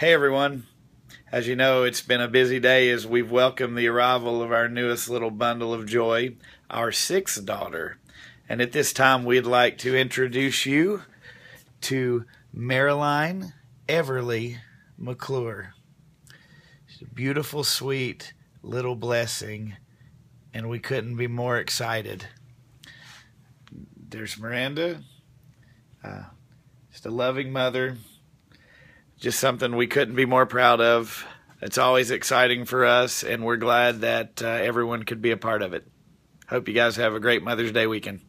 Hey everyone. As you know, it's been a busy day as we've welcomed the arrival of our newest little bundle of joy, our sixth daughter. And at this time, we'd like to introduce you to Meraline Everleigh McClure. She's a beautiful, sweet little blessing, and we couldn't be more excited. There's Miranda, uh, just a loving mother just something we couldn't be more proud of. It's always exciting for us, and we're glad that uh, everyone could be a part of it. Hope you guys have a great Mother's Day weekend.